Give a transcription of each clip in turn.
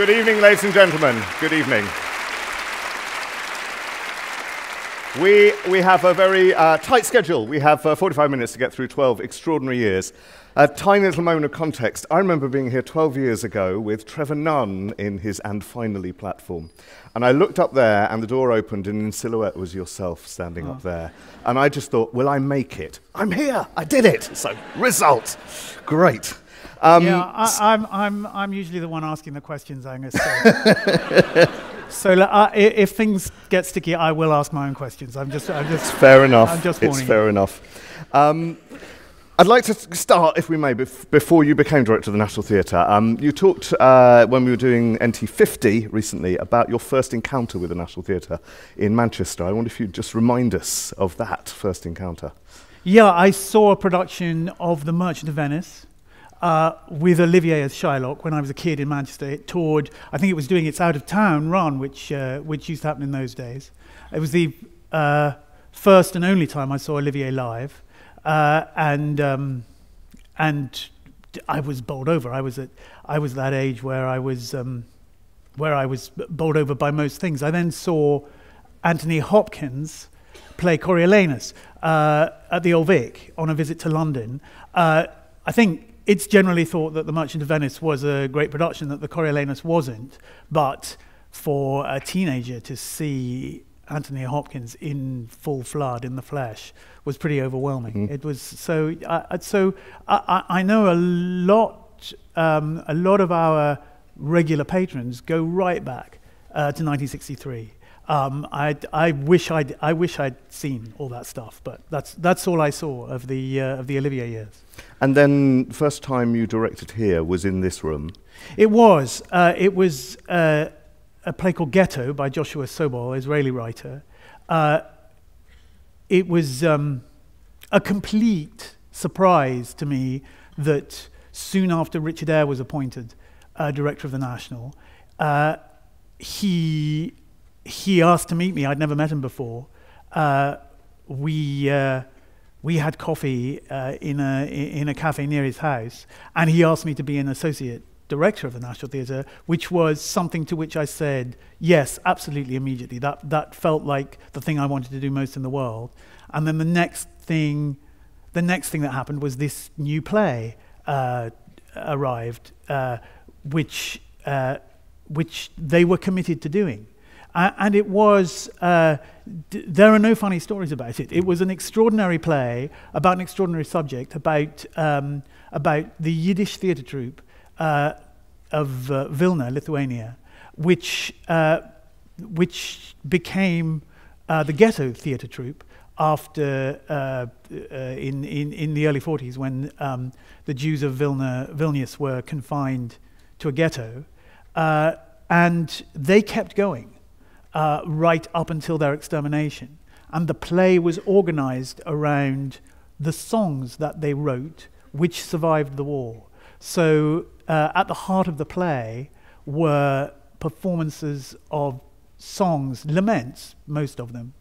Good evening, ladies and gentlemen. Good evening. We, we have a very uh, tight schedule. We have uh, 45 minutes to get through 12 extraordinary years. A tiny little moment of context. I remember being here 12 years ago with Trevor Nunn in his And Finally platform. And I looked up there, and the door opened, and in silhouette was yourself standing oh. up there. And I just thought, will I make it? I'm here. I did it. So, result. Great. Um, yeah, I, am I'm, I'm, I'm usually the one asking the questions, Angus. So, so uh, if things get sticky, I will ask my own questions. I'm just, I'm just. It's fair enough. I'm just it's fair you. enough. Um, I'd like to start, if we may, bef before you became director of the National Theatre. Um, you talked uh, when we were doing NT50 recently about your first encounter with the National Theatre in Manchester. I wonder if you'd just remind us of that first encounter. Yeah, I saw a production of The Merchant of Venice uh, with Olivier as Shylock when I was a kid in Manchester. It toured, I think it was doing its out of town run, which, uh, which used to happen in those days. It was the uh, first and only time I saw Olivier live. Uh, and um, and I was bowled over. I was at I was that age where I was um, where I was bowled over by most things. I then saw Anthony Hopkins play Coriolanus uh, at the Old Vic on a visit to London. Uh, I think it's generally thought that The Merchant of Venice was a great production, that the Coriolanus wasn't. But for a teenager to see Anthony Hopkins in full flood in the flesh was pretty overwhelming. Mm. It was so. Uh, so I, I, know a lot. Um, a lot of our regular patrons go right back uh, to 1963. Um, I, I wish I'd I wish I'd seen all that stuff, but that's that's all I saw of the uh, of the Olivier years. And then first time you directed here was in this room. It was. Uh, it was uh, a play called Ghetto by Joshua Sobol, Israeli writer. Uh, it was um, a complete surprise to me that soon after Richard Eyre was appointed uh, director of the National, uh, he, he asked to meet me. I'd never met him before. Uh, we, uh, we had coffee uh, in, a, in a cafe near his house, and he asked me to be an associate director of the National Theatre, which was something to which I said, yes, absolutely, immediately. That, that felt like the thing I wanted to do most in the world. And then the next thing, the next thing that happened was this new play uh, arrived, uh, which, uh, which they were committed to doing. Uh, and it was, uh, there are no funny stories about it. It was an extraordinary play about an extraordinary subject, about, um, about the Yiddish theatre troupe uh, of uh, Vilna, Lithuania, which, uh, which became uh, the ghetto theatre troupe after in, in, in the early 40s when um, the Jews of Vilna, Vilnius were confined to a ghetto. and they kept going right up until their extermination. And the play was organized around the songs that they wrote which survived the war. So uh, at the heart of the play were performances of songs, laments, most of them,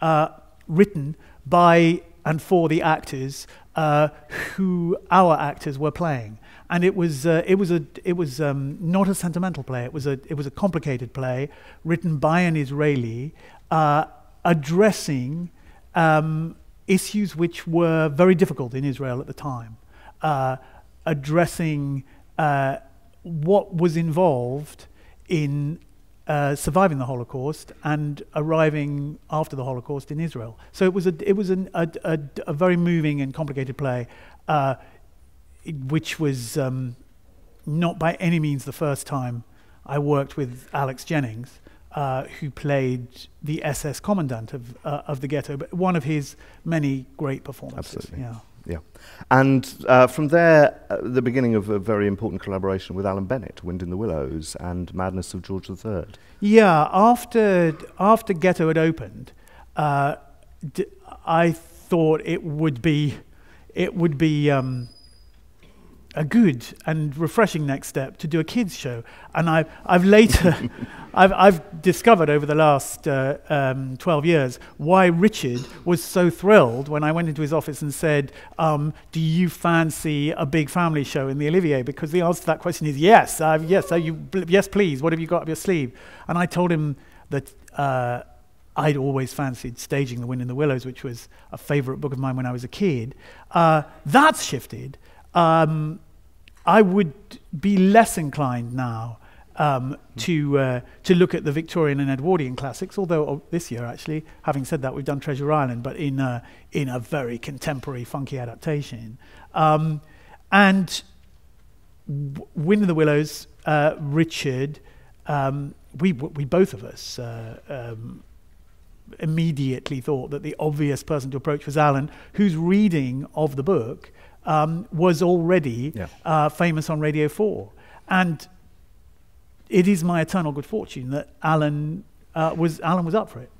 uh, written by and for the actors uh, who our actors were playing. And it was, uh, it was, a, it was um, not a sentimental play, it was a, it was a complicated play written by an Israeli uh, addressing um, issues which were very difficult in Israel at the time, uh, addressing uh, what was involved in uh, surviving the Holocaust and arriving after the Holocaust in Israel. So it was a, it was an, a, a, a, very moving and complicated play, uh, which was um, not by any means the first time I worked with Alex Jennings, uh, who played the SS commandant of, uh, of the ghetto, but one of his many great performances. Absolutely. Yeah. Yeah. And uh, from there, uh, the beginning of a very important collaboration with Alan Bennett, Wind in the Willows and Madness of George III. Yeah, after, after Ghetto had opened, uh, d- I thought it would be, it would be um, a good and refreshing next step to do a kids show. And I, I've later, I've, I've discovered over the last uh, um, 12 years why Richard was so thrilled when I went into his office and said, um, Do you fancy a big family show in the Olivier? Because the answer to that question is yes. Uh, yes, uh, you, yes, please. What have you got up your sleeve? And I told him that. Uh, I'd always fancied staging The Wind in the Willows, which was a favorite book of mine when I was a kid. Uh, that's shifted. Um, I would be less inclined now um, to, uh, to look at the Victorian and Edwardian classics, although oh, this year, actually, having said that, we've done Treasure Island, but in a, in a very contemporary, funky adaptation. Um, and Wind in the Willows, uh, Richard, um, we, we both of us uh, um, immediately thought that the obvious person to approach was Alan, whose reading of the book um, was already yeah. uh, famous on Radio 4. And it is my eternal good fortune that Alan, uh, was, Alan was up for it.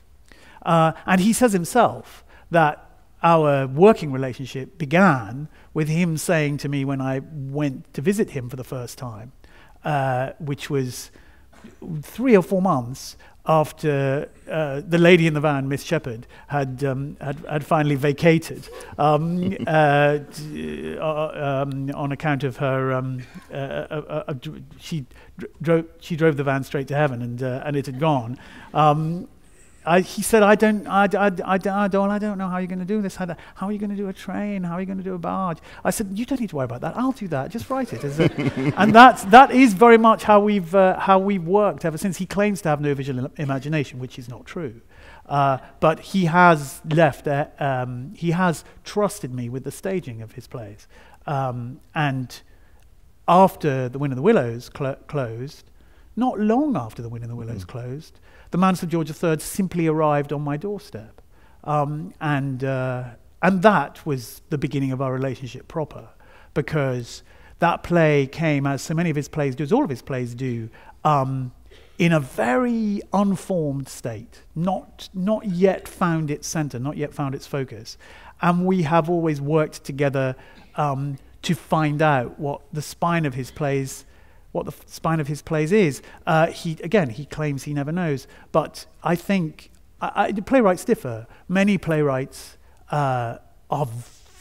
Uh, and he says himself that our working relationship began with him saying to me when I went to visit him for the first time, uh, which was three or four months after uh, the lady in the van, Miss Shepherd, had, um, had, had finally vacated um, uh, uh, um, on account of her, um, uh, uh, uh, she, drove, she drove the van straight to heaven and, and it had gone. I, he said, I don't, I, I, I, I, don't, I don't know how you're going to do this. How, how are you going to do a train? How are you going to do a barge? I said, you don't need to worry about that. I'll do that. Just write it. and that's, that is very much how we've, uh, how we've worked ever since. He claims to have no visual imagination, which is not true. Uh, but he has left, uh, um, he has trusted me with the staging of his plays. Um, and after The Wind in the Willows cl- closed, not long after The Wind in the Willows mm. closed, the of George III simply arrived on my doorstep. Um, and, uh, and that was the beginning of our relationship proper, because that play came, as so many of his plays do, as all of his plays do, um, in a very unformed state, not, not yet found its center, not yet found its focus. And we have always worked together um, to find out what the spine of his plays what the spine of his plays is. Uh, he again, he claims he never knows, but I think I, I, playwrights differ. Many playwrights uh, are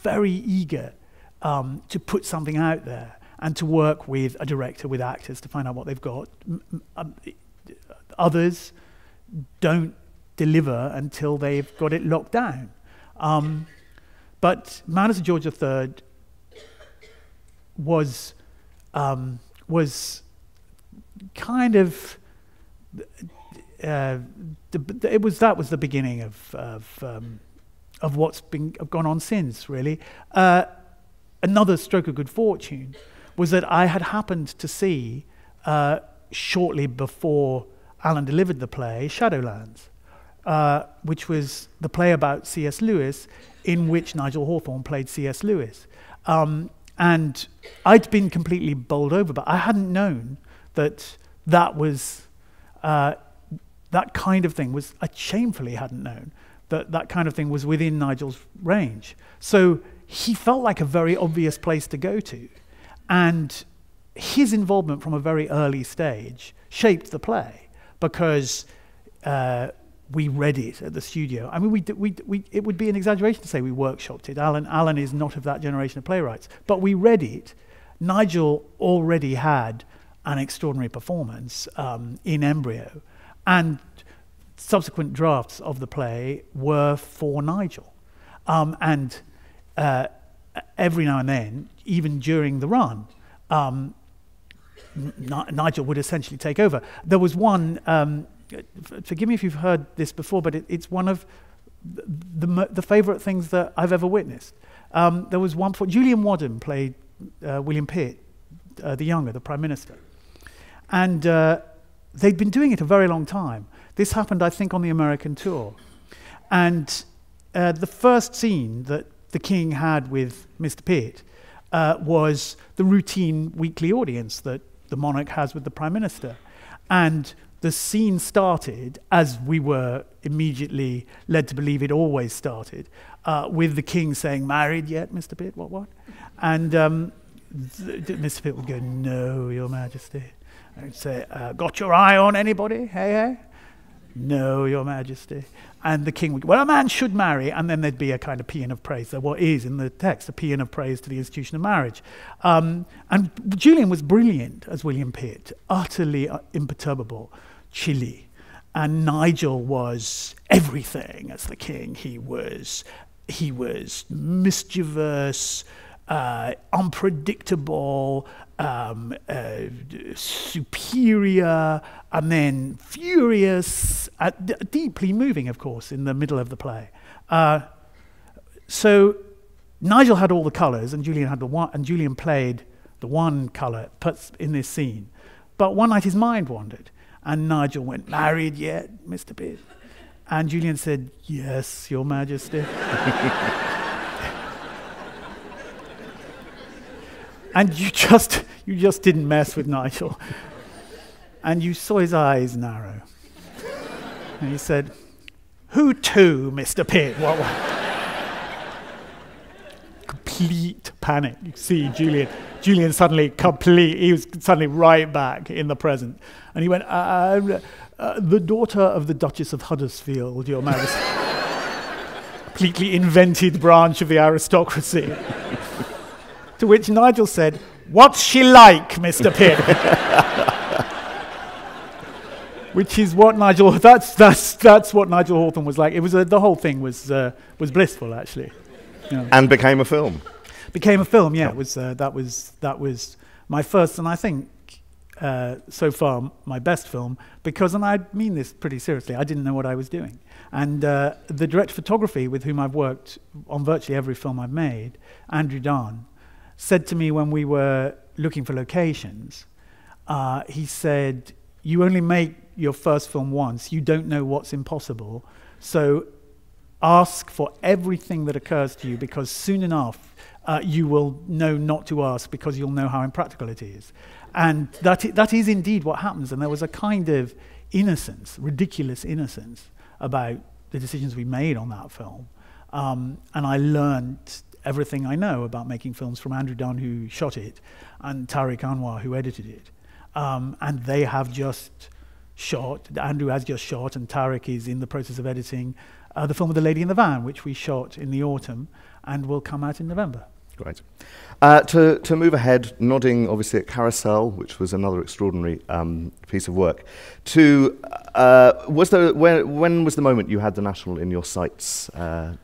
very eager um, to put something out there and to work with a director, with actors, to find out what they've got. Um, others don't deliver until they've got it locked down. Um, but Madness of George III was um, was kind of uh, it was that was the beginning of of, um, of what's been gone on since really. Uh, another stroke of good fortune was that I had happened to see uh, shortly before Alan delivered the play Shadowlands, uh, which was the play about C.S. Lewis, in which Nigel Hawthorne played C.S. Lewis. Um, and I'd been completely bowled over, but I hadn't known that that was, uh, that kind of thing was, I shamefully hadn't known that that kind of thing was within Nigel's range. So he felt like a very obvious place to go to. And his involvement from a very early stage shaped the play because uh, we read it at the studio. I mean, we, we, we, it would be an exaggeration to say we workshopped it. Alan, Alan is not of that generation of playwrights. But we read it. Nigel already had an extraordinary performance um, in embryo. And subsequent drafts of the play were for Nigel. Um, and uh, every now and then, even during the run, um, Nigel would essentially take over. There was one um, forgive me if you've heard this before, but it, it's one of the, the, the favorite things that I've ever witnessed. Um, there was one before, Julian Wadham played uh, William Pitt, uh, the younger, the Prime Minister. And uh, they'd been doing it a very long time. This happened, I think, on the American tour. And uh, the first scene that the King had with Mr. Pitt uh, was the routine weekly audience that the monarch has with the Prime Minister. And the scene started, as we were immediately led to believe it always started, uh, with the king saying, Married yet, Mr. Pitt? What, what? And um, Mr. Pitt would go, No, Your Majesty. And say, uh, Got your eye on anybody? Hey, hey? No, Your Majesty. And the king would, well, a man should marry, and then there'd be a kind of paean of praise. There what is in the text, a paean of praise to the institution of marriage. Um, and Julian was brilliant as William Pitt, utterly uh, imperturbable, chilly. And Nigel was everything as the king. He was, he was mischievous, uh, unpredictable, um, uh, superior, and then furious, uh, deeply moving, of course, in the middle of the play. Uh, so Nigel had all the colours, and Julian had the one, and Julian played the one colour in this scene. But one night his mind wandered, and Nigel went, "Married yet, Mr. Pitt?" And Julian said, "Yes, Your Majesty." and you just you just didn't mess with Nigel. And you saw his eyes narrow. And he said, Who to, Mr. Pitt? What, what? Complete panic. You see Julian. Julian suddenly complete, he was suddenly right back in the present. And he went, uh, uh, The daughter of the Duchess of Huddersfield, Your Majesty. Completely invented branch of the aristocracy. To which Nigel said, What's she like, Mr. Pitt? which is what Nigel, that's, that's, that's what Nigel Hawthorne was like. It was a, the whole thing was, uh, was blissful, actually. Know. And became a film. Became a film, yeah. It was, uh, that, was, that was my first, and I think uh, so far my best film, because, and I mean this pretty seriously, I didn't know what I was doing. And uh, the director photography with whom I've worked on virtually every film I've made, Andrew Dunn, said to me when we were looking for locations, uh, he said, You only make your first film once, you don't know what's impossible. So ask for everything that occurs to you because soon enough uh, you will know not to ask because you'll know how impractical it is. And that, that is indeed what happens. And there was a kind of innocence, ridiculous innocence, about the decisions we made on that film. Um, and I learned everything I know about making films from Andrew Dunn, who shot it, and Tariq Anwar, who edited it. Um, and they have just shot, Andrew has just shot, and Tariq is in the process of editing uh, the film of The Lady in the Van, which we shot in the autumn and will come out in November. Great. Uh, to, to move ahead, nodding obviously at Carousel, which was another extraordinary um, piece of work, to uh, was there, when, when was the moment you had the National in your sights? Uh,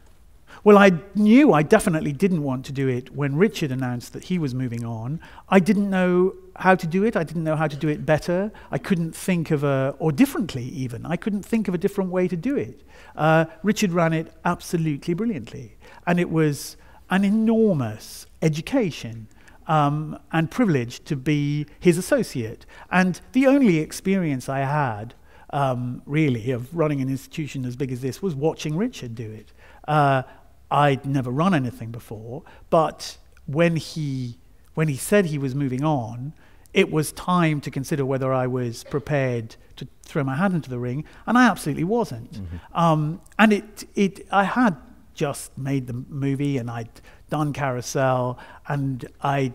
well, I knew I definitely didn't want to do it when Richard announced that he was moving on. I didn't know how to do it. I didn't know how to do it better. I couldn't think of a, or differently even, I couldn't think of a different way to do it. Uh, Richard ran it absolutely brilliantly. And it was an enormous education um, and privilege to be his associate. And the only experience I had, um, really, of running an institution as big as this was watching Richard do it. Uh, I'd never run anything before, but when he, when he said he was moving on, it was time to consider whether I was prepared to throw my hand into the ring, and I absolutely wasn't. Mm-hmm. Um, and it, it, I had just made the movie, and I'd done Carousel, and I,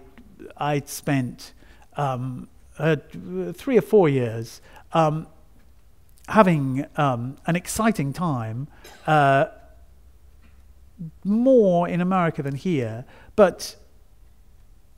I'd spent um, uh, three or four years um, having um, an exciting time. Uh, more in America than here, but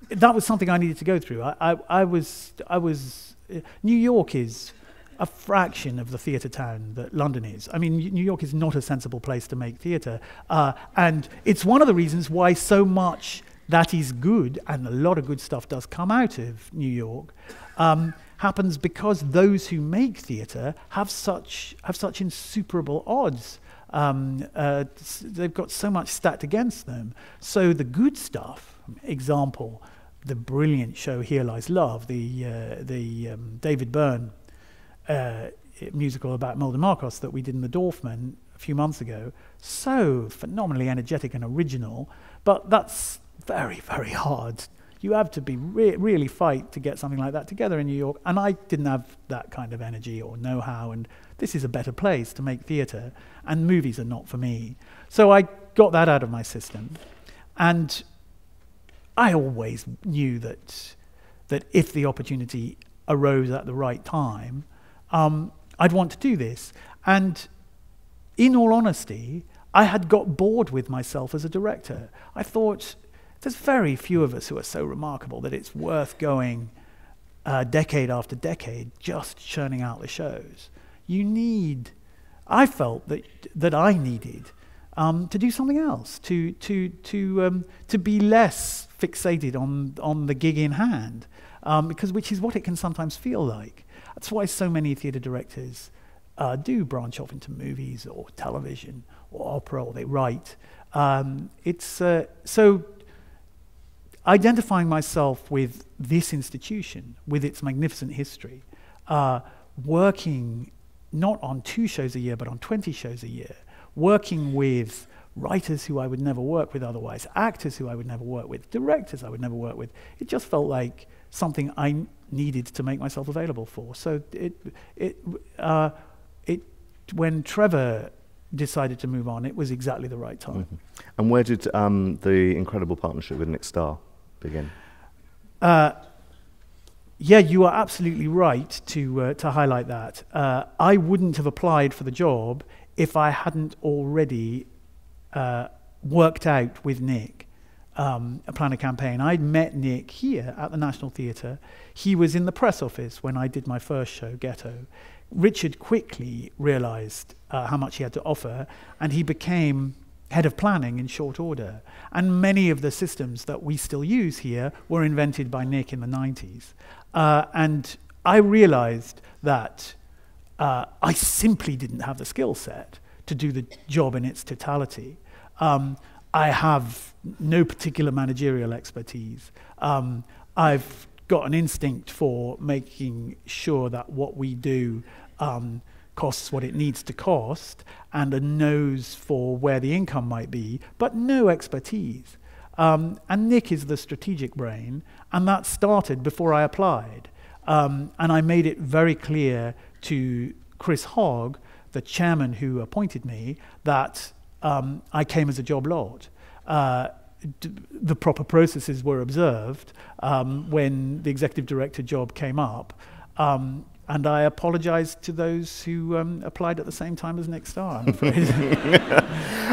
that was something I needed to go through. I, I, I was, I was, uh, New York is a fraction of the theatre town that London is. I mean, New York is not a sensible place to make theatre. Uh, and it's one of the reasons why so much that is good, and a lot of good stuff does come out of New York, um, happens because those who make theatre have such, have such insuperable odds um, uh, they've got so much stacked against them. So the good stuff, example, the brilliant show Here Lies Love, the, uh, the um, David Byrne uh, musical about Imelda Marcos that we did in The Dorfman a few months ago, so phenomenally energetic and original, but that's very, very hard. You have to be re- really fight to get something like that together in New York, and I didn't have that kind of energy or know-how, and this is a better place to make theatre, and movies are not for me. So I got that out of my system. And I always knew that, that if the opportunity arose at the right time, um, I'd want to do this. And in all honesty, I had got bored with myself as a director. I thought, there's very few of us who are so remarkable that it's worth going uh, decade after decade just churning out the shows. You need, I felt that, that I needed um, to do something else, to, to, to, um, to be less fixated on, on the gig in hand, um, because which is what it can sometimes feel like. That's why so many theatre directors uh, do branch off into movies or television or opera, or they write. Um, it's uh, so identifying myself with this institution, with its magnificent history, uh, working not on two shows a year, but on 20 shows a year, working with writers who I would never work with otherwise, actors who I would never work with, directors I would never work with. It just felt like something I needed to make myself available for. So it, it, uh, it, when Trevor decided to move on, it was exactly the right time. Mm-hmm. And where did um, the incredible partnership with Nick Starr begin? Uh, yeah, you are absolutely right to, uh, to highlight that. Uh, I wouldn't have applied for the job if I hadn't already uh, worked out with Nick um, a plan a campaign. I'd met Nick here at the National Theatre. He was in the press office when I did my first show, Ghetto. Richard quickly realized uh, how much he had to offer, and he became head of planning in short order. And many of the systems that we still use here were invented by Nick in the 90s. Uh, and I realized that uh, I simply didn't have the skill set to do the job in its totality. Um, I have no particular managerial expertise. Um, I've got an instinct for making sure that what we do um, costs what it needs to cost and a nose for where the income might be, but no expertise. Um, and Nick is the strategic brain, and that started before I applied. Um, and I made it very clear to Chris Hogg, the chairman who appointed me, that um, I came as a job lot. Uh, the proper processes were observed um, when the executive director job came up. Um, and I apologize to those who um, applied at the same time as Nick Starr, I'm afraid.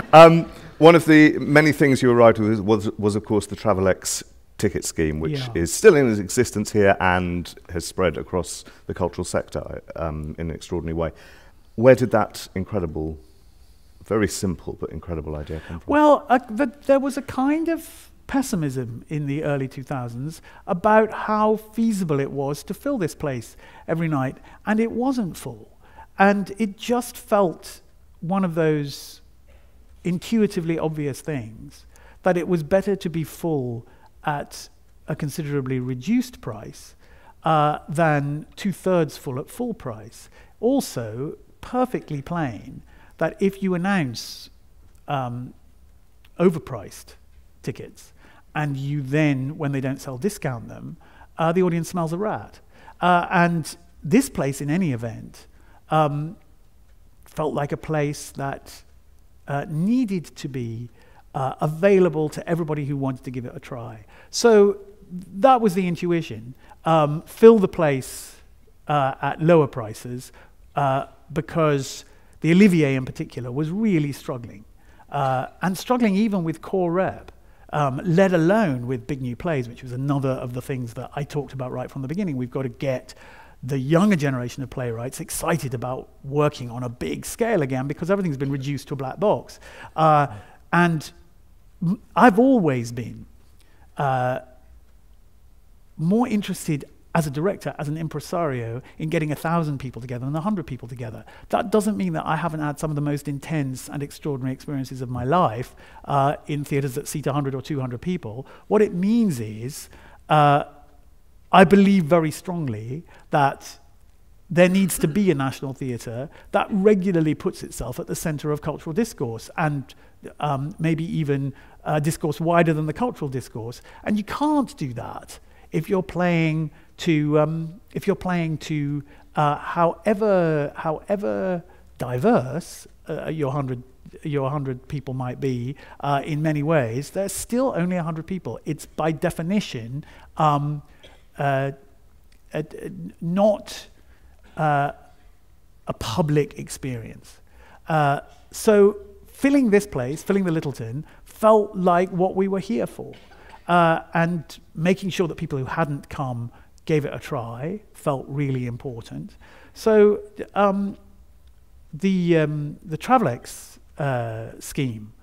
um, one of the many things you right with was, was, of course, the Travelex ticket scheme, which yeah. is still in existence here and has spread across the cultural sector um, in an extraordinary way. Where did that incredible, very simple but incredible idea come from? Well, uh, the, there was a kind of pessimism in the early 2000s about how feasible it was to fill this place every night, and it wasn't full. And it just felt one of those intuitively obvious things that it was better to be full at a considerably reduced price uh, than two thirds full at full price. Also, perfectly plain that if you announce um, overpriced tickets and you then, when they don't sell, discount them, uh, the audience smells a rat. Uh, and this place, in any event, um, felt like a place that uh, needed to be uh, available to everybody who wanted to give it a try. So that was the intuition. Um, fill the place uh, at lower prices uh, because the Olivier in particular was really struggling. Uh, and struggling even with core rep, um, let alone with big new plays, which was another of the things that I talked about right from the beginning. We've got to get the younger generation of playwrights excited about working on a big scale again because everything's been reduced to a black box. Uh, and I've always been uh, more interested as a director, as an impresario, in getting a thousand people together than a hundred people together. That doesn't mean that I haven't had some of the most intense and extraordinary experiences of my life uh, in theaters that seat 100 or 200 people. What it means is, uh, I believe very strongly that there needs to be a national theatre that regularly puts itself at the centre of cultural discourse and um, maybe even uh, discourse wider than the cultural discourse. And you can't do that if you're playing to, um, if you're playing to uh, however, however diverse uh, your 100 your 100 people might be uh, in many ways, there's still only 100 people. It's by definition um, uh, uh, not uh, a public experience. Uh, so filling this place, filling the Lyttelton, felt like what we were here for. Uh, and making sure that people who hadn't come gave it a try felt really important. So um, the, um, the Travelex uh, scheme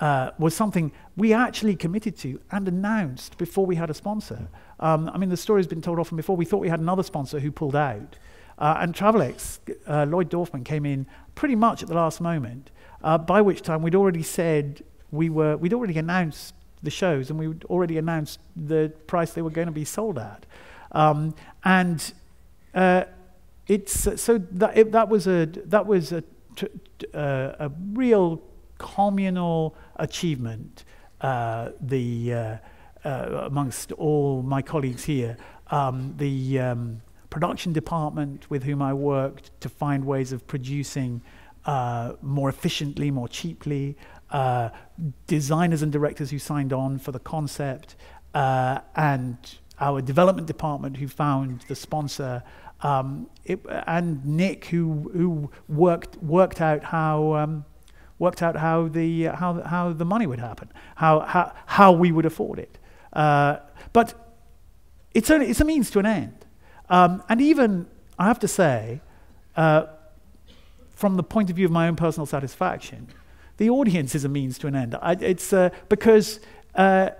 uh, was something we actually committed to and announced before we had a sponsor. Um, I mean, the story's been told often before. We thought we had another sponsor who pulled out. Uh, and Travelex, uh, Lloyd Dorfman came in pretty much at the last moment, uh, by which time we'd already said we were, we'd already announced the shows and we'd already announced the price they were going to be sold at. Um, and uh, it's, so that, it, that was a, that was a, uh, a real communal achievement, uh, the, amongst all my colleagues here. Um, the, um, production department with whom I worked to find ways of producing uh, more efficiently, more cheaply, uh, designers and directors who signed on for the concept, uh, and our development department who found the sponsor, um, it, and Nick who who worked worked out how. Um, worked out how the how how the money would happen, how how how we would afford it, uh, but it's only it's a means to an end. Um, and even, I have to say, uh, from the point of view of my own personal satisfaction, the audience is a means to an end. I, it's uh, because uh,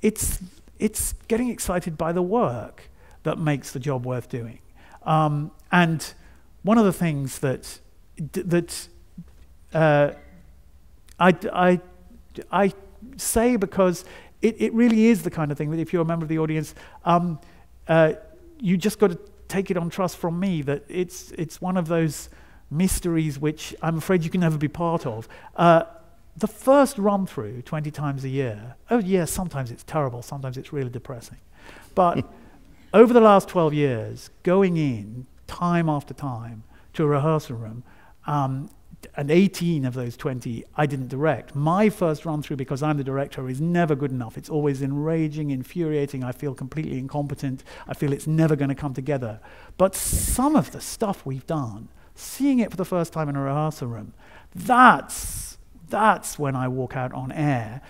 it's, it's getting excited by the work that makes the job worth doing. Um, and one of the things that, that uh, I, I, I say because it, it really is the kind of thing that if you're a member of the audience, um, uh, you just got to take it on trust from me that it's, it's one of those mysteries which I'm afraid you can never be part of. Uh, the first run through 20 times a year, oh, yes, yeah, sometimes it's terrible, sometimes it's really depressing. But over the last 12 years, going in time after time to a rehearsal room um, and 18 of those 20 I didn't direct. My first run through, because I'm the director, is never good enough. It's always enraging, infuriating. I feel completely incompetent. I feel it's never going to come together. But some of the stuff we've done, seeing it for the first time in a rehearsal room, that's, that's when I walk out on air.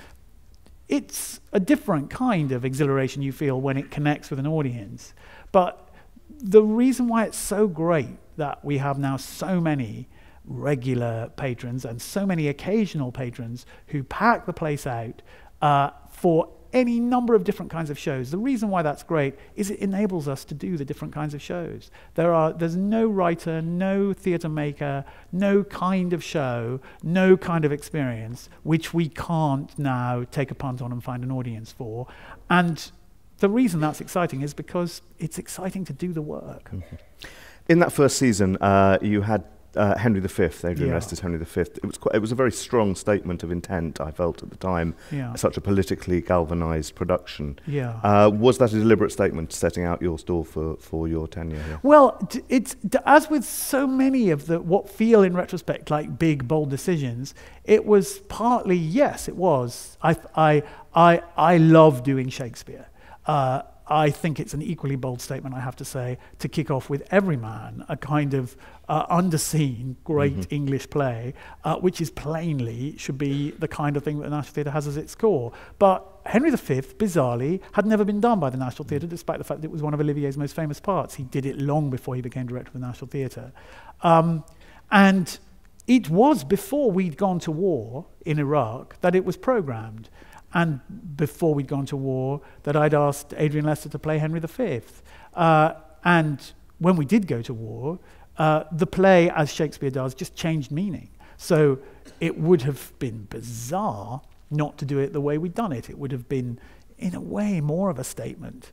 It's a different kind of exhilaration you feel when it connects with an audience. But the reason why it's so great that we have now so many regular patrons and so many occasional patrons who pack the place out uh, for any number of different kinds of shows. The reason why that's great is it enables us to do the different kinds of shows. There are, there's no writer, no theatre maker, no kind of show, no kind of experience which we can't now take a punt on and find an audience for. And the reason that's exciting is because it's exciting to do the work. In that first season, uh, you had uh, Henry V, Adrian yeah. Lester's Henry V. It was quite, it was a very strong statement of intent. I felt at the time, yeah. such a politically galvanised production. Yeah. Uh, was that a deliberate statement setting out your stall for, for your tenure here? Well, it's as with so many of the what feel in retrospect like big bold decisions. It was partly yes, it was. I I I I love doing Shakespeare. Uh, I think it's an equally bold statement, I have to say, to kick off with Everyman, a kind of uh, underseen great mm-hmm. English play, uh, which is plainly should be the kind of thing that the National Theatre has as its core. But Henry V, bizarrely, had never been done by the National Theatre, despite the fact that it was one of Olivier's most famous parts. He did it long before he became director of the National Theatre. Um, and it was before we'd gone to war in Iraq that it was programmed and before we'd gone to war, that I'd asked Adrian Lester to play Henry V. Uh, and when we did go to war, uh, the play, as Shakespeare does, just changed meaning. So it would have been bizarre not to do it the way we'd done it. It would have been, in a way, more of a statement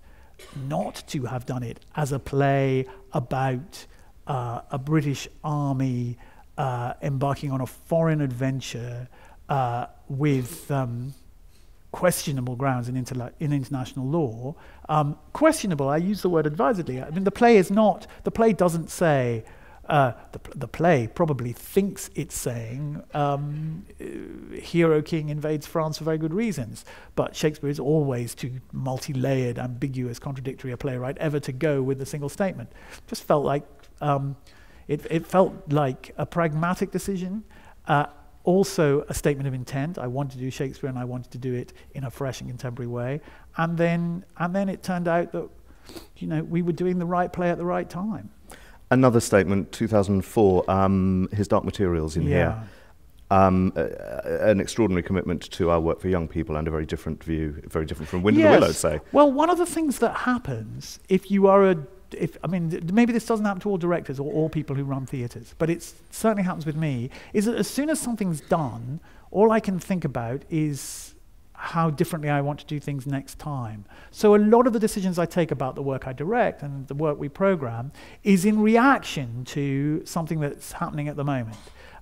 not to have done it as a play about uh, a British army uh, embarking on a foreign adventure uh, with. Um, questionable grounds in, interla- in international law. Um, questionable, I use the word advisedly. I mean, the play is not, the play doesn't say, uh, the, the play probably thinks it's saying um, uh, hero king invades France for very good reasons. But Shakespeare is always too multi layered, ambiguous, contradictory a playwright ever to go with a single statement. Just felt like um, it, it, felt like a pragmatic decision. Uh, also, a statement of intent. I wanted to do Shakespeare and I wanted to do it in a fresh and contemporary way. And then, and then it turned out that you know, we were doing the right play at the right time. Another statement, 2004, um, his Dark Materials in yeah. here. Um, uh, an extraordinary commitment to our work for young people and a very different view, very different from Wind yes. the Willows, say. Well, one of the things that happens if you are a if I mean, maybe this doesn't happen to all directors or all people who run theatres, but it certainly happens with me, is that as soon as something's done, all I can think about is how differently I want to do things next time. So a lot of the decisions I take about the work I direct and the work we program is in reaction to something that's happening at the moment.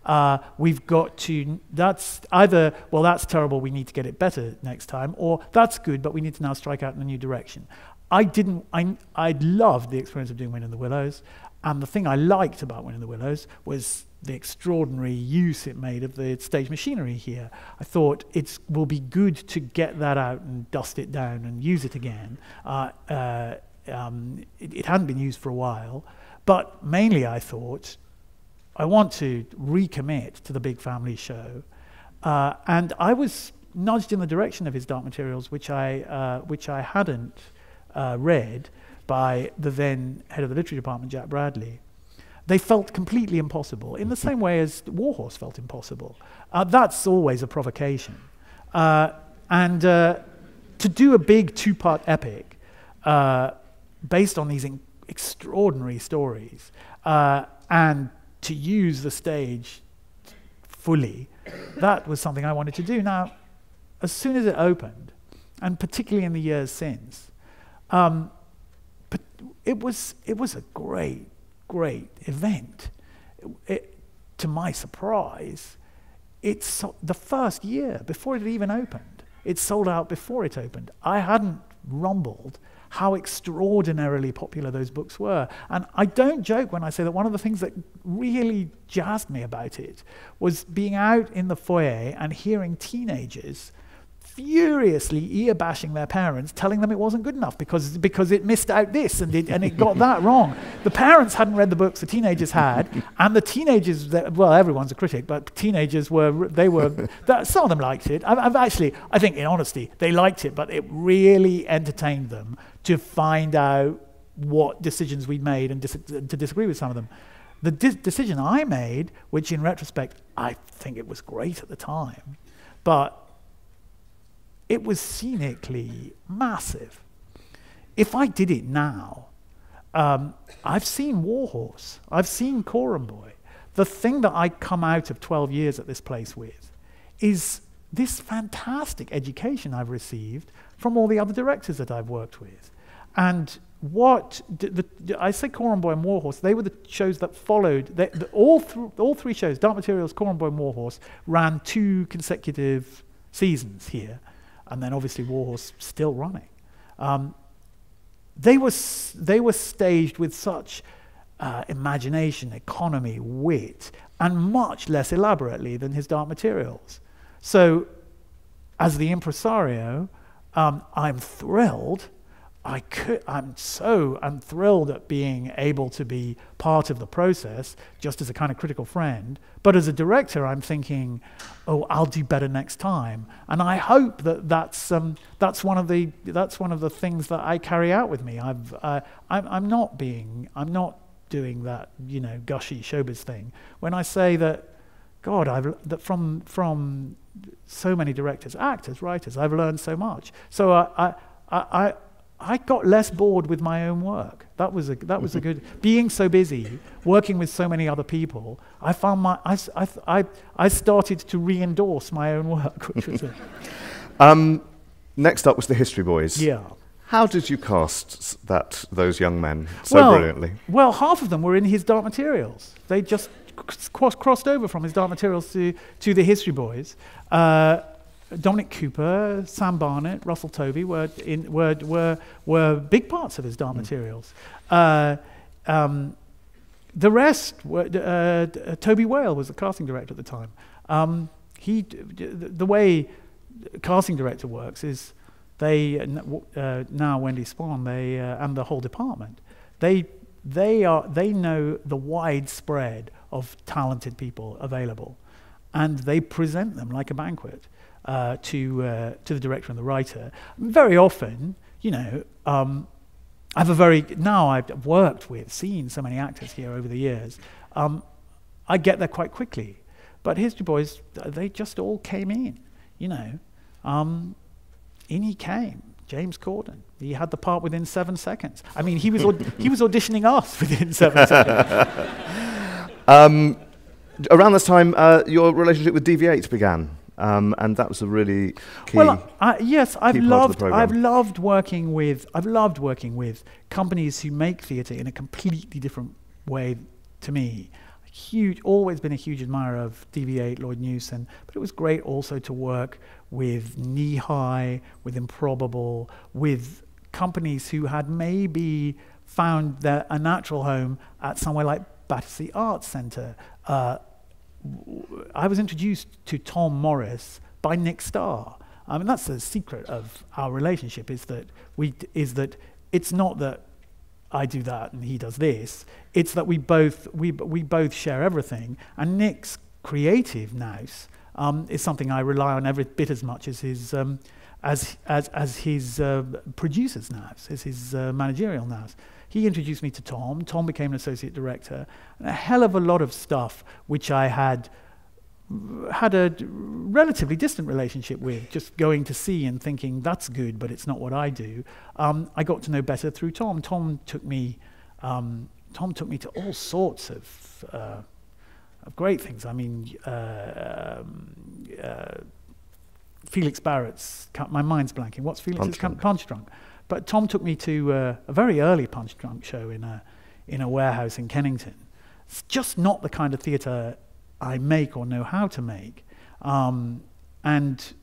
Uh, we've got to, that's either, well, that's terrible, we need to get it better next time, or that's good, but we need to now strike out in a new direction. I didn't, I, I loved the experience of doing Wind in the Willows, and the thing I liked about Wind in the Willows was the extraordinary use it made of the stage machinery here. I thought it will be good to get that out and dust it down and use it again. Uh, uh, um, it, it, hadn't been used for a while, but mainly I thought I want to recommit to the big family show. Uh, and I was nudged in the direction of his Dark Materials, which I, uh, which I hadn't uh, read by the then head of the literary department, Jack Bradley they felt completely impossible, in the same way as Warhorse felt impossible. Uh, that's always a provocation. Uh, and uh, to do a big two part epic uh, based on these extraordinary stories uh, and to use the stage fully, that was something I wanted to do. Now, as soon as it opened, and particularly in the years since, um, it, was, it was a great great event. It, to my surprise, it's so, the first year before it even opened. It sold out before it opened. I hadn't rumbled how extraordinarily popular those books were. And I don't joke when I say that one of the things that really jazzed me about it was being out in the foyer and hearing teenagers furiously ear bashing their parents, telling them it wasn't good enough because, because it missed out this and it, and it got that wrong. The parents hadn't read the books, the teenagers had, and the teenagers, well, everyone's a critic, but teenagers were, they were, that, some of them liked it. I've, I've actually, I think in honesty, they liked it, but it really entertained them to find out what decisions we'd made and dis- to disagree with some of them. The decision I made, which in retrospect, I think it was great at the time, but it was scenically massive. If I did it now, um, I've seen Warhorse, I've seen Coram Boy. The thing that I come out of 12 years at this place with is this fantastic education I've received from all the other directors that I've worked with. And what the, the, I say Coram Boy and Warhorse, they were the shows that followed. They, the, all, th- all three shows, Dark Materials, Coram Boy, and Warhorse, ran two consecutive seasons here and then obviously Warhorse still running. Um, they, were, they were staged with such uh, imagination, economy, wit, and much less elaborately than his Dark Materials. So, as the impresario, um, I'm thrilled I could, I'm so I'm thrilled at being able to be part of the process, just as a kind of critical friend. But as a director, I'm thinking, oh, I'll do better next time, and I hope that that's um, that's one of the that's one of the things that I carry out with me. I've uh, I'm, I'm not being I'm not doing that you know gushy showbiz thing when I say that. God, I've that from from so many directors, actors, writers, I've learned so much. So I, I, I, I got less bored with my own work. That was a, that was a good, being so busy, working with so many other people, I found my, I, I, I started to re endorse my own work, which was a. um, next up was the History Boys. Yeah. How did you cast that, those young men so well, brilliantly? Well, half of them were in his Dark Materials. They just cross, crossed over from his Dark Materials to, to the History Boys. Uh, Dominic Cooper, Sam Barnett, Russell Tovey were, in, were, were, were big parts of his Dark mm. materials. Uh, um, the rest, were, uh, uh, Toby Whale was the casting director at the time. Um, he, the way casting director works is they uh, now Wendy Spon they uh, and the whole department they they are they know the widespread of talented people available, and they present them like a banquet uh, to uh, to the director and the writer. Very often, you know. Um, I have a very now I've worked with, seen so many actors here over the years. Um, I get there quite quickly, but History Boys, they just all came in, you know. Um, in he came, James Corden. He had the part within seven seconds. I mean, he was, he was auditioning us within seven seconds. Um, around this time, uh, your relationship with DV8 began. Um, and that was a really key. Well, uh, yes, I've loved. I've loved working with. I've loved working with companies who make theatre in a completely different way to me huge, always been a huge admirer of DV8, Lloyd Newson, but it was great also to work with Kneehigh, with Improbable, with companies who had maybe found their, a natural home at somewhere like Battersea Arts Centre. Uh, I was introduced to Tom Morris by Nick Starr. I mean, that's the secret of our relationship is that we is that it's not that I do that and he does this. It's that we both we we both share everything. And Nick's creative nous um, is something I rely on every bit as much as his um, as as as his uh, producer's nous, as his uh, managerial nous. He introduced me to Tom. Tom became an associate director. And a hell of a lot of stuff which I had had a relatively distant relationship with, just going to see and thinking that's good, but it's not what I do. Um, I got to know better through Tom. Tom took me, um, Tom took me to all sorts of, uh, of great things. I mean, uh, um, uh, Felix Barrett's, my mind's blanking. What's Felix's Punch, Punchdrunk? But Tom took me to uh, a very early Punchdrunk show in a in a warehouse in Kennington. It's just not the kind of theatre I make or know how to make. Um, and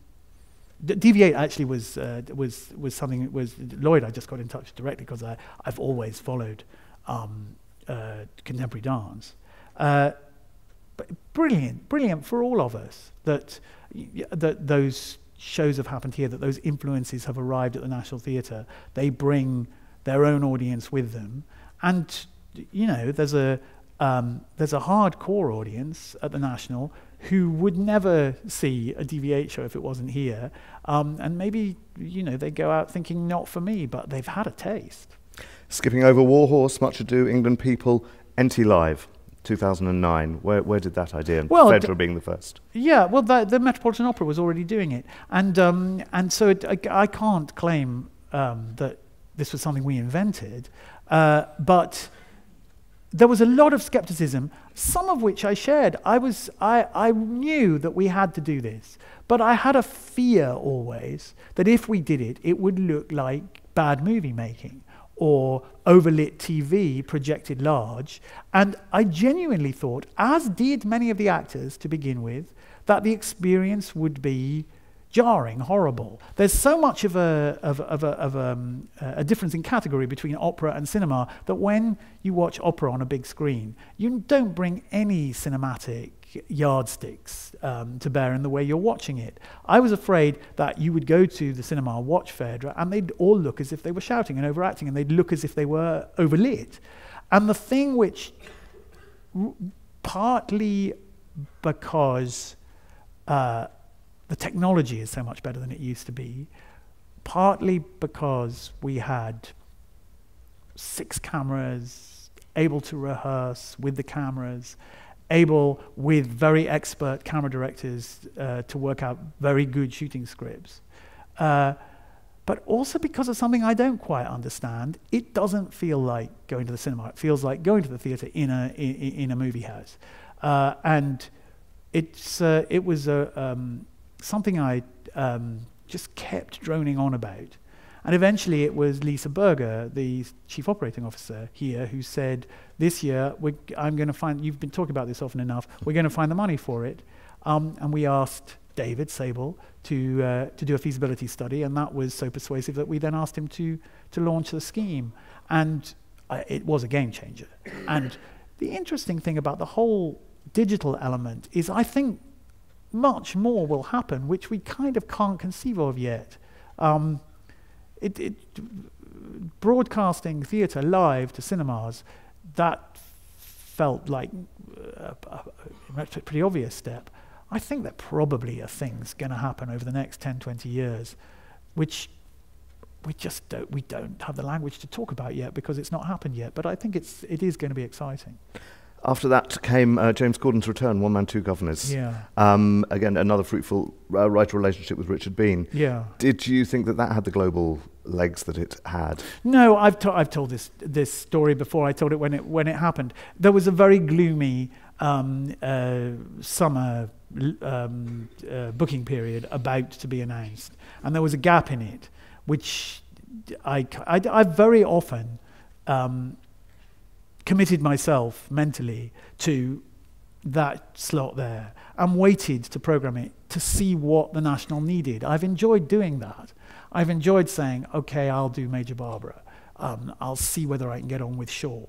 DV8 actually was, uh, was, was something, that was Lloyd, I just got in touch directly because I've always followed um, uh, contemporary dance. Uh, but brilliant, brilliant for all of us that, that those shows have happened here, that those influences have arrived at the National Theatre. They bring their own audience with them. And, you know, there's a, um, there's a hardcore audience at the National who would never see a DV8 show if it wasn't here. Um, and maybe, you know, they go out thinking, not for me, but they've had a taste. Skipping over War Horse, Much Ado, England People, NT Live. 2009. Where, where did that idea, well, Phaedra being the first? Yeah, well, the, the, Metropolitan Opera was already doing it. And, um, and so it, I, I, can't claim um, that this was something we invented. Uh, but there was a lot of skepticism, some of which I shared. I, was, I, I knew that we had to do this, but I had a fear always that if we did it, it would look like bad movie making or overlit TV projected large. And I genuinely thought, as did many of the actors to begin with, that the experience would be jarring, horrible. There's so much of a, of, of, a, of a, um, a, difference in category between opera and cinema that when you watch opera on a big screen, you don't bring any cinematic yardsticks um, to bear in the way you're watching it. I was afraid that you would go to the cinema, watch Phaedra, and they'd all look as if they were shouting and overacting, and they'd look as if they were overlit. And the thing which, partly because uh, the technology is so much better than it used to be, partly because we had six cameras, able to rehearse with the cameras, able with very expert camera directors uh, to work out very good shooting scripts. Uh, but also because of something I don't quite understand, it doesn't feel like going to the cinema. It feels like going to the theatre in a, in, in a movie house. Uh, and it's, uh, it was a, um, something I um, just kept droning on about. And eventually it was Lisa Burger, the chief operating officer here, who said, This year, I'm going to find, you've been talking about this often enough, we're going to find the money for it. Um, and we asked David Sabel to, uh, to do a feasibility study, and that was so persuasive that we then asked him to, to launch the scheme. And uh, it was a game changer. and the interesting thing about the whole digital element is I think much more will happen, which we kind of can't conceive of yet. Um, it, it, broadcasting theatre live to cinemas, that felt like uh, a, a, a pretty obvious step. I think that probably a thing's going to happen over the next 10, 20 years, which we just don't, we don't have the language to talk about yet because it's not happened yet. But I think it's, it is going to be exciting. After that came uh, James Corden's return, One Man, Two Guvnors. Yeah. Um, again, another fruitful uh, writer relationship with Richard Bean. Yeah. Did you think that that had the global legs that it had? No, I've, to- I've told this, this story before. I told it when it, when it happened. There was a very gloomy um, uh, summer um, uh, booking period about to be announced. And there was a gap in it, which I, I, I very often um, committed myself mentally to that slot there and waited to program it to see what the National needed. I've enjoyed doing that. I've enjoyed saying, okay, I'll do Major Barbara. Um, I'll see whether I can get on with Shaw.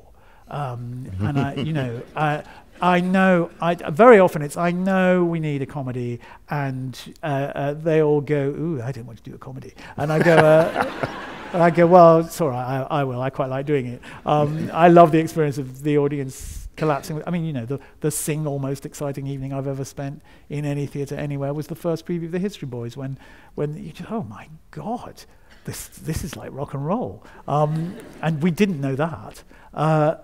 Um, and I, you know, I, I know. I, very often it's I know we need a comedy, and uh, uh, they all go, "Ooh, I didn't want to do a comedy," and I go. Uh, And I go, well, it's all right, I, I will. I quite like doing it. Um, I love the experience of the audience collapsing. I mean, you know, the, the single most exciting evening I've ever spent in any theatre anywhere was the first preview of The History Boys when, when you just, oh my God, this, this is like rock and roll. Um, and we didn't know that. Uh,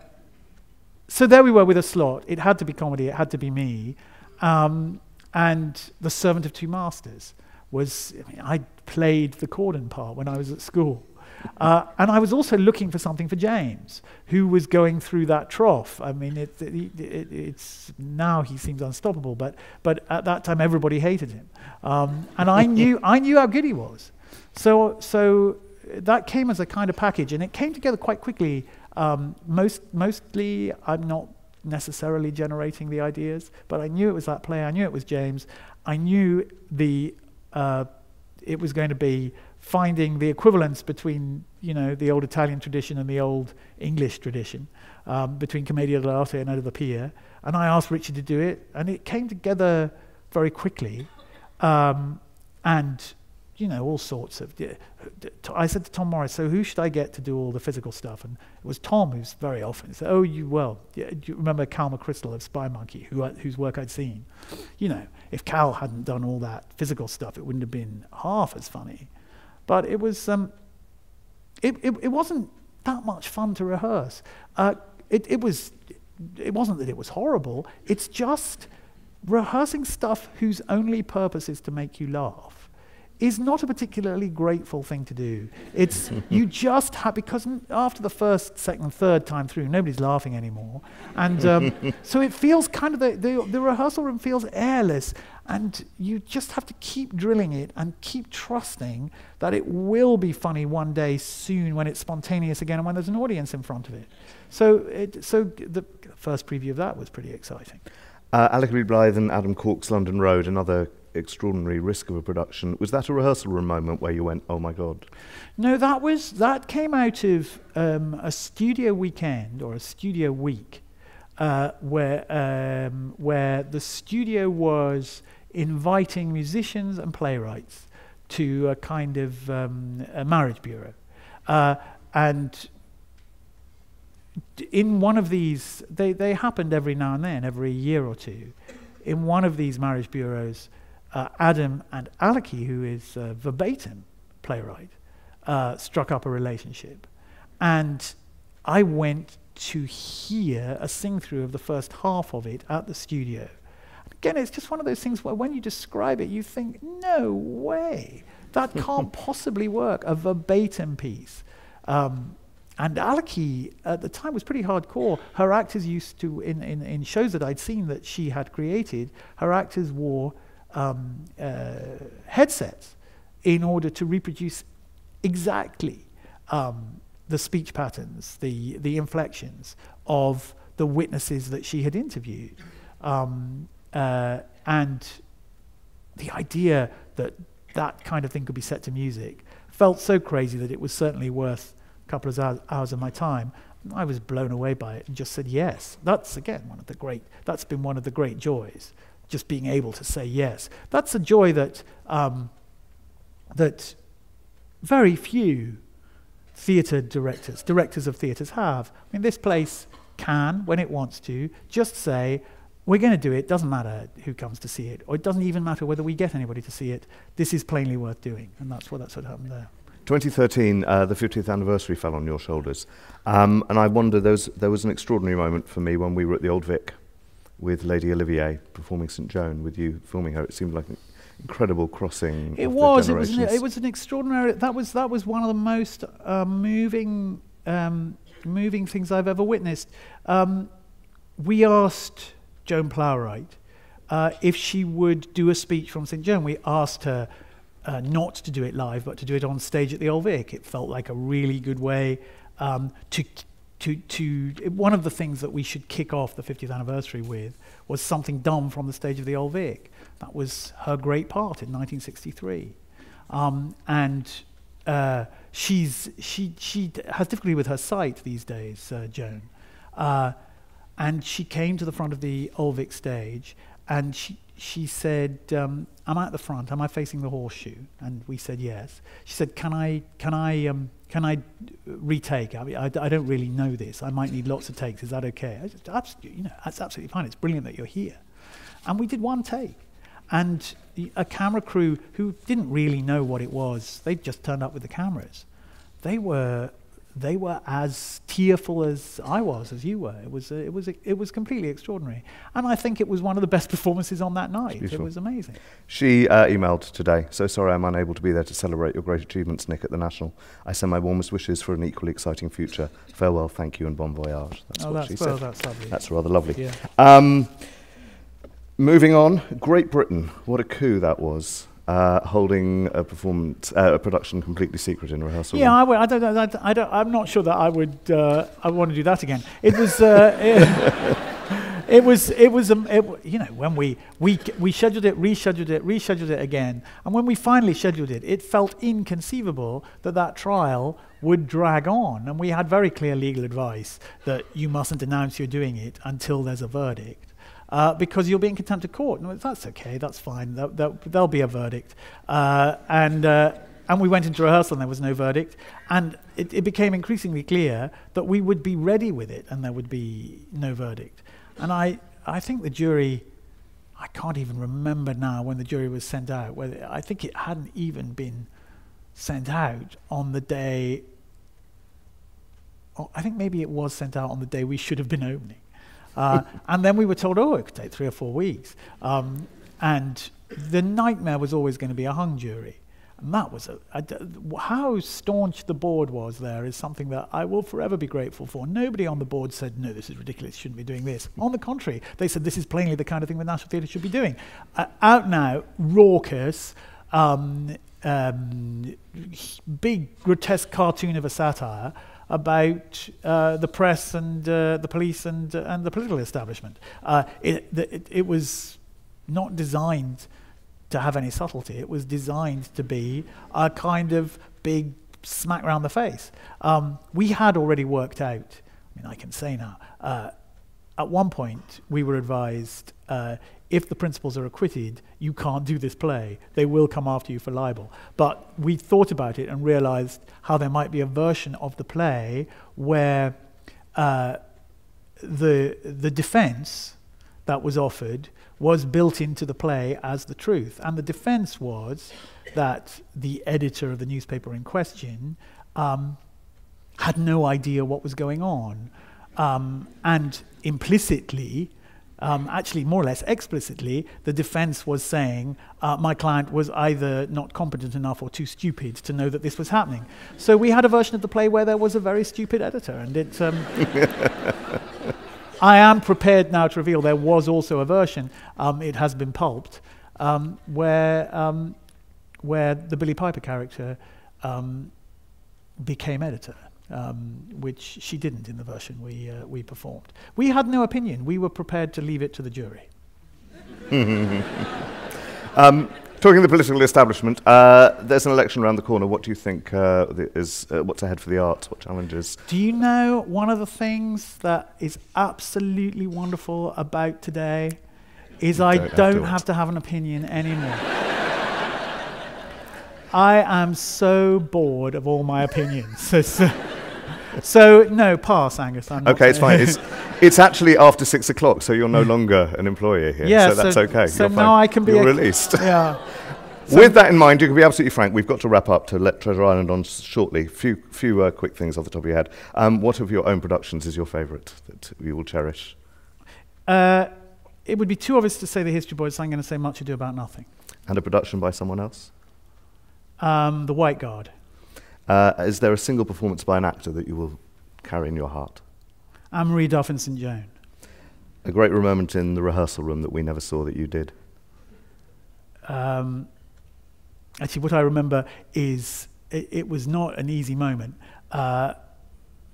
so there we were with a slot. It had to be comedy, it had to be me. Um, and The Servant of Two Masters was, I, mean, I played the Corden part when I was at school. Uh, and I was also looking for something for James, who was going through that trough. I mean, it, it, it, it's now he seems unstoppable, but but at that time everybody hated him, um, and I knew I knew how good he was. So so that came as a kind of package, and it came together quite quickly. Um, most mostly, I'm not necessarily generating the ideas, but I knew it was that play. I knew it was James. I knew the uh, it was going to be finding the equivalence between you know the old Italian tradition and the old English tradition, um, between Commedia dell'arte and Ode the Pia. And I asked Richard to do it, and it came together very quickly. Um, and you know all sorts of. I said to Tom Morris, "So who should I get to do all the physical stuff?" And it was Tom who's very often said, "Oh, you well, do you remember Cal McCrystal of Spymonkey, who, whose work I'd seen? You know, if Cal hadn't done all that physical stuff, it wouldn't have been half as funny." But it was, um, it, it, it, wasn't that much fun to rehearse. Uh, it, it, was, it wasn't that it was horrible, it's just rehearsing stuff whose only purpose is to make you laugh is not a particularly grateful thing to do. It's you just have because after the first, second, third time through, nobody's laughing anymore, and um, so it feels kind of the, the the rehearsal room feels airless, and you just have to keep drilling it and keep trusting that it will be funny one day soon when it's spontaneous again and when there's an audience in front of it. So, it, so the first preview of that was pretty exciting. Uh, Alecky Blythe and Adam Cork's London Road, another extraordinary risk of a production. Was that a rehearsal room moment where you went, "Oh my god"? No, that was that came out of um, a studio weekend or a studio week, uh, where um, where the studio was inviting musicians and playwrights to a kind of um, a marriage bureau, uh, and in one of these, they, they happened every now and then, every year or two. In one of these marriage bureaus, uh, Adam and Alecky, who is a verbatim playwright, uh, struck up a relationship. And I went to hear a sing through of the first half of it at the studio. Again, it's just one of those things where when you describe it, you think, no way, that can't possibly work, a verbatim piece. Um, and Alecky at the time was pretty hardcore. Her actors used to, in, in, in shows that I'd seen that she had created, her actors wore um, uh, headsets in order to reproduce exactly um, the speech patterns, the, the inflections of the witnesses that she had interviewed. Um, uh, and the idea that that kind of thing could be set to music felt so crazy that it was certainly worth a couple of hours, hours of my time. I was blown away by it and just said yes. That's again one of the great. That's been one of the great joys, just being able to say yes. That's a joy that um, that very few theatre directors, directors of theatres, have. I mean, this place can, when it wants to, just say, we're going to do it, doesn't matter who comes to see it, or it doesn't even matter whether we get anybody to see it. This is plainly worth doing, and that's what, that's what happened there. 2013, uh, the 50th anniversary fell on your shoulders. Um, and I wonder, there was, there was an extraordinary moment for me when we were at the Old Vic with Lady Olivier performing St. Joan with you filming her. It seemed like an incredible crossing. It was. It was, an, it was an extraordinary. That was, that was one of the most uh, moving, um, moving things I've ever witnessed. Um, we asked Joan Plowright uh, if she would do a speech from St. Joan. We asked her uh, not to do it live, but to do it on stage at the Old Vic. It felt like a really good way um, to, to, to. One of the things that we should kick off the 50th anniversary with was something done from the stage of the Old Vic. That was her great part in 1963. Um, and uh, she's, she, she has difficulty with her sight these days, uh, Joan. Uh, and she came to the front of the Old Vic stage and she, she said, um, "Am I at the front? Am I facing the horseshoe?" And we said yes. She said, "Can I? Can I? Um, can I retake? I, mean, I, I, don't really know this. I might need lots of takes. Is that okay?" I said, absolutely, you know, that's absolutely fine. It's brilliant that you're here. And we did one take, and a camera crew who didn't really know what it was. They just turned up with the cameras. They were they were as tearful as I was, as you were. It was, uh, it was, it was completely extraordinary. And I think it was one of the best performances on that night. It was amazing. She uh, emailed today, so sorry I'm unable to be there to celebrate your great achievements, Nick, at the National. I send my warmest wishes for an equally exciting future. Farewell, thank you, and bon voyage. That's oh, what that's, she well, said. That's lovely. That's rather lovely. Yeah. Um, moving on, Great Britain. What a coup that was uh, holding a performance, uh, a production completely secret in rehearsal. Yeah, I, would, I don't, I, don't, I don't, I'm not sure that I would. Uh, I want to do that again. It was. Uh, it, it, was. It was. Um, it, you know, when we we we scheduled it, rescheduled it, rescheduled it again, and when we finally scheduled it, it felt inconceivable that that trial would drag on, and we had very clear legal advice that you mustn't announce you're doing it until there's a verdict uh, because you'll be in contempt of court. And that's okay, that's fine, there, there, there'll be a verdict. Uh, and, uh, and we went into rehearsal and there was no verdict. And it, it became increasingly clear that we would be ready with it and there would be no verdict. And I, I think the jury, I can't even remember now when the jury was sent out. Whether, I think it hadn't even been sent out on the day. Oh, I think maybe it was sent out on the day we should have been opening. Uh, and then we were told, oh, it could take three or four weeks. Um, and the nightmare was always going to be a hung jury. And that was a, a, how staunch the board was there is something that I will forever be grateful for. Nobody on the board said, no, this is ridiculous, shouldn't be doing this. on the contrary, they said this is plainly the kind of thing the National Theatre should be doing. Uh, out now, raucous, um, um, big grotesque cartoon of a satire about uh, the press and uh, the police and, uh, and the political establishment. Uh, it, it, it, was not designed to have any subtlety. It was designed to be a kind of big smack round the face. Um, we had already worked out, I mean, I can say now, uh, at one point we were advised uh, if the principals are acquitted, you can't do this play. They will come after you for libel. But we thought about it and realized how there might be a version of the play where uh, the, the defense that was offered was built into the play as the truth. And the defense was that the editor of the newspaper in question um, had no idea what was going on. Um, and implicitly, um, actually more or less explicitly, the defense was saying uh, my client was either not competent enough or too stupid to know that this was happening. So we had a version of the play where there was a very stupid editor, and it. Um, I am prepared now to reveal there was also a version. Um, it has been pulped, um, where um, where the Billie Piper character um, became editor um, which she didn't in the version we, uh, we performed. We had no opinion. We were prepared to leave it to the jury. um, Talking the political establishment, uh, there's an election around the corner. What do you think uh, is uh, what's ahead for the arts? What challenges? Do you know one of the things that is absolutely wonderful about today is You I don't don't to. have to have an opinion anymore. I am so bored of all my opinions. so, so, so, no, pass, Angus. I'm Okay, it's fine. It's, it's actually after six o'clock, so you're no longer an employee here. Yeah, so that's okay. so you're now fine. I can be You're released. yeah. With that in mind, you can be absolutely frank. We've got to wrap up to let Treasure Island on shortly. Few, few uh, quick things off the top of your head. Um, what of your own productions is your favourite that you will cherish? Uh, it would be too obvious to say the History Boys, so I'm going to say Much Ado About Nothing. And a production by someone else? Um, the White Guard. Uh, is there a single performance by an actor that you will carry in your heart? Anne Marie Duff and St. Joan. A great moment in the rehearsal room that we never saw that you did. Um, actually, what I remember is it, it was not an easy moment. Uh,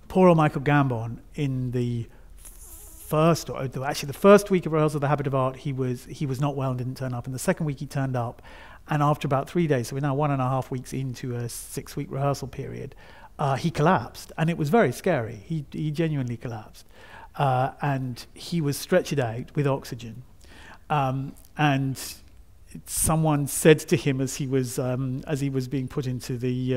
poor old Michael Gambon in the first, or actually the first week of rehearsal of The Habit of Art, he was he was not well and didn't turn up. And the second week he turned up, and after about three days, so we're now one and a half weeks into a six-week rehearsal period, uh, he collapsed, and it was very scary. He he genuinely collapsed, uh, and he was stretched out with oxygen, um, and someone said to him as he was um, as he was being put into the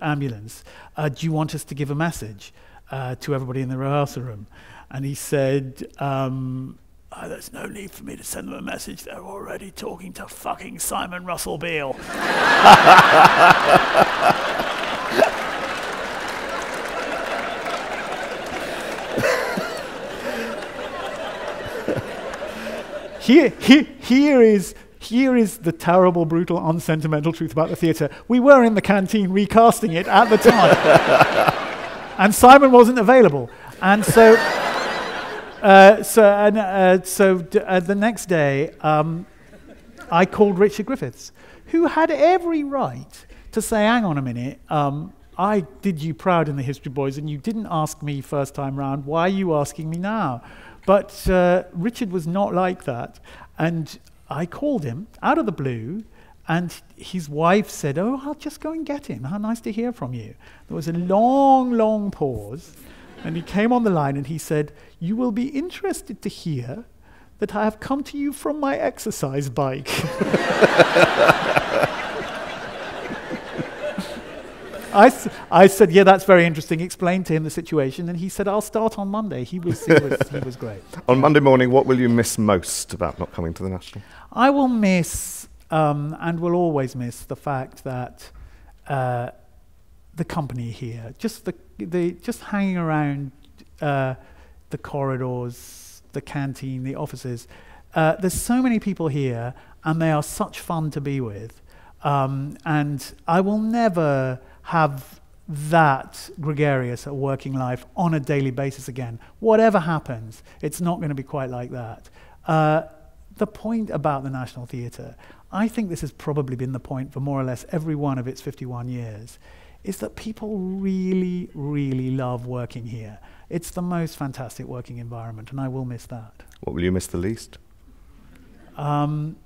uh, ambulance, uh, "Do you want us to give a message uh, to everybody in the rehearsal room?" And he said, um, "Oh, "There's no need for me to send them a message. They're already talking to fucking Simon Russell Beale." here, here, here is here is the terrible, brutal, unsentimental truth about the theatre. We were in the canteen recasting it at the time, and Simon wasn't available, and so. Uh, so, and, uh, so d- uh, the next day, um, I called Richard Griffiths, who had every right to say, "Hang on a minute, um, I did you proud in the History Boys, and you didn't ask me first time round. Why are you asking me now?" But uh, Richard was not like that, and I called him out of the blue. And his wife said, Oh, I'll just go and get him. How nice to hear from you. There was a long, long pause. And he came on the line and he said, You will be interested to hear that I have come to you from my exercise bike. I, s- I said, Yeah, that's very interesting. Explained to him the situation. And he said, I'll start on Monday. He was, he was, he was great. On Monday morning, what will you miss most about not coming to the National? I will miss, um, and will always miss, the fact that uh, the company here, just the, the just hanging around uh, the corridors, the canteen, the offices. Uh, there's so many people here, and they are such fun to be with. Um, and I will never have that gregarious a working life on a daily basis again. Whatever happens, it's not going to be quite like that. Uh, the point about the National Theatre, I think this has probably been the point for more or less every one of its 51 years, is that people really, really love working here. It's the most fantastic working environment, and I will miss that. What will you miss the least? Um,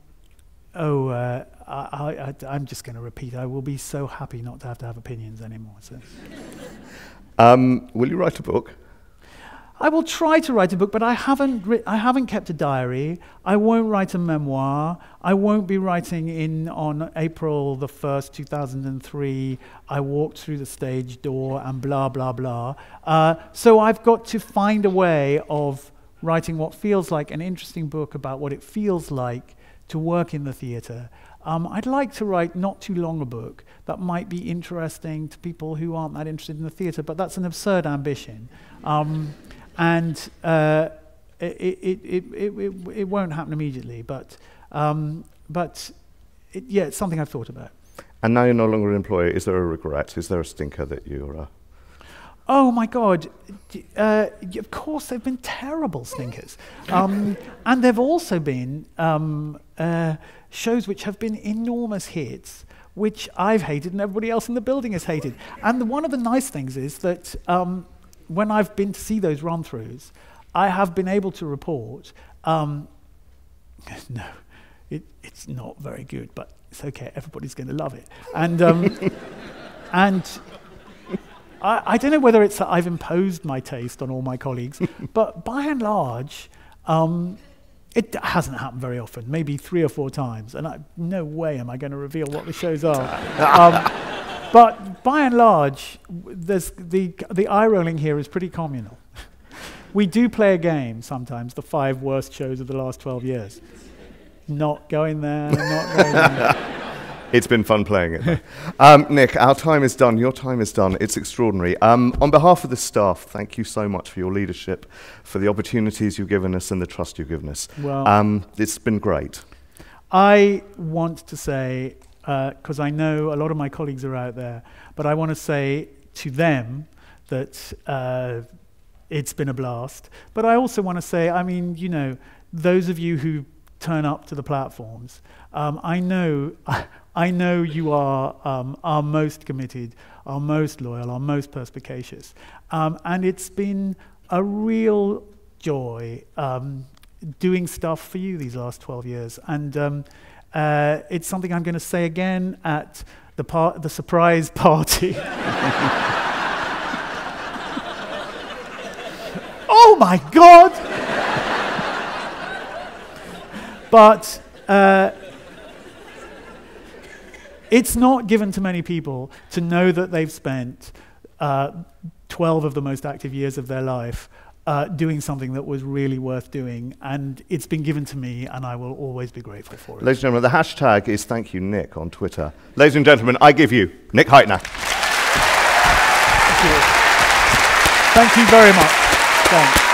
oh, uh, I, I, I'm just going to repeat. I will be so happy not to have to have opinions anymore. So. Um, will you write a book? I will try to write a book, but I haven't, I haven't kept a diary. I won't write a memoir. I won't be writing in on April the 1st, 2003. I walked through the stage door and blah, blah, blah. Uh, so I've got to find a way of writing what feels like an interesting book about what it feels like to work in the theatre. Um, I'd like to write not too long a book that might be interesting to people who aren't that interested in the theatre, but that's an absurd ambition. Um, and uh, it, it, it, it, it, won't happen immediately, but, um, but it, yeah, it's something I've thought about. And now you're no longer an employee. Is there a regret? Is there a stinker that you're? Uh, Oh my God! Uh, of course, they've been terrible stinkers, um, and there've also been um, uh, shows which have been enormous hits, which I've hated and everybody else in the building has hated. And the, one of the nice things is that um, when I've been to see those run-throughs, I have been able to report. Um, no, it, it's not very good, but it's okay. Everybody's going to love it. And, um, and I, I, don't know whether it's that I've imposed my taste on all my colleagues, but by and large, um, it hasn't happened very often, maybe three or four times. And I, no way am I going to reveal what the shows are. But by and large, there's the, the eye rolling here is pretty communal. we do play a game sometimes, the five worst shows of the last 12 years. Not going there, not going there. It's been fun playing it. um, Nick, our time is done. Your time is done. It's extraordinary. Um, on behalf of the staff, thank you so much for your leadership, for the opportunities you've given us, and the trust you've given us. Well, um, it's been great. I want to say, because uh, I know a lot of my colleagues are out there, but I want to say to them that uh, it's been a blast. But I also want to say, I mean, you know, those of you who turn up to the platforms. Um, I know, I know you are um, our most committed, our most loyal, our most perspicacious, um, and it's been a real joy um, doing stuff for you these last 12 years. And um, uh, it's something I'm going to say again at the, par- the surprise party. oh my God! But uh, it's not given to many people to know that they've spent uh, 12 of the most active years of their life uh, doing something that was really worth doing. And it's been given to me, and I will always be grateful for it. Ladies and gentlemen, the hashtag is thank you, Nick, on Twitter. Ladies and gentlemen, I give you Nick Hytner. Thank you. Thank you very much. Thanks.